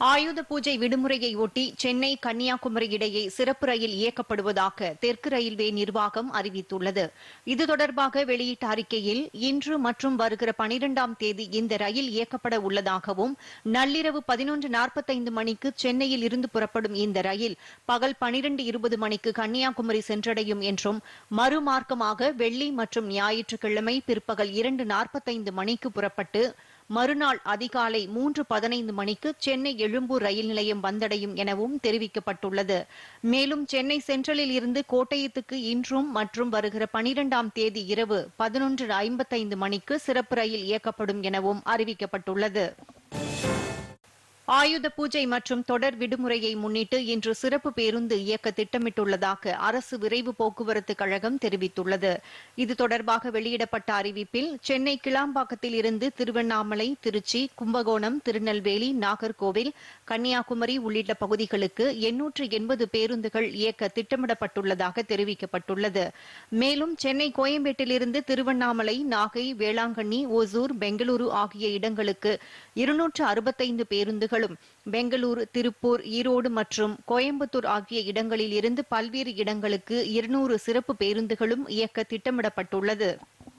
ஆயுத பூஜை விடுமுறையை ஒட்டி சென்னை கன்னியாகுமரி இடையே சிறப்பு ரயில் இயக்கப்படுவதாக தெற்கு ரயில்வே நிர்வாகம் அறிவித்துள்ளது. இது தொடர்பாக வெளியிட்ட அறிக்கையில் இன்று மற்றும் வருகிற பனிரெண்டாம் தேதி இந்த ரயில் இயக்கப்பட உள்ளதாகவும் நள்ளிரவு பதினொன்று நாற்பத்தைந்து மணிக்கு சென்னையில் இருந்து புறப்படும் இந்த ரயில் பகல் பனிரெண்டு இருபது மணிக்கு கன்னியாகுமரி சென்றடையும் என்றும் மறுமார்க்கமாக வெள்ளி மற்றும் ஞாயிற்றுக்கிழமை பிற்பகல் இரண்டு நாற்பத்தைந்து மணிக்கு புறப்பட்டு மறுநாள் அதிகாலை மூன்று பதினைந்து மணிக்கு சென்னை எழும்பூர் ரயில் நிலையம் வந்தடையும் எனவும் தெரிவிக்கப்பட்டுள்ளது. மேலும் சென்னை சென்ட்ரலில் இருந்து கோட்டயத்துக்கு இன்றும் மற்றும் வருகிற பனிரெண்டாம் தேதி இரவு பதினொன்று ஐம்பத்தைந்து மணிக்கு சிறப்பு ரயில் இயக்கப்படும் எனவும் அறிவிக்கப்பட்டுள்ளது. ஆயுத பூஜை மற்றும் தொடர் விடுமுறையை முன்னிட்டு இன்று சிறப்பு பேருந்து இயக்க திட்டமிட்டுள்ளதாக அரசு விரைவு போக்குவரத்து கழகம் தெரிவித்துள்ளது. இது தொடர்பாக வெளியிடப்பட்ட அறிவிப்பில் சென்னை கிளாம்பாக்கத்தில் இருந்து திருவண்ணாமலை திருச்சி கும்பகோணம் திருநெல்வேலி நாகர்கோவில் கன்னியாகுமரி உள்ளிட்ட பகுதிகளுக்கு எண்ணூற்று எண்பது பேருந்துகள் இயக்க திட்டமிடப்பட்டுள்ளதாக தெரிவிக்கப்பட்டுள்ளது. மேலும் சென்னை கோயம்பேட்டிலிருந்து திருவண்ணாமலை நாகை வேளாங்கண்ணி ஒசூர் பெங்களூரு ஆகிய இடங்களுக்கு இருநூற்று அறுபத்தைந்து பேருந்துகள் பேருந்துகளும் பெங்களூரு திருப்பூர் ஈரோடு மற்றும் கோயம்புத்தூர் ஆகிய இடங்களில் இருந்து பல்வேறு இடங்களுக்கு இருநூறு சிறப்பு பேருந்துகளும் இயக்க திட்டமிடப்பட்டுள்ளது.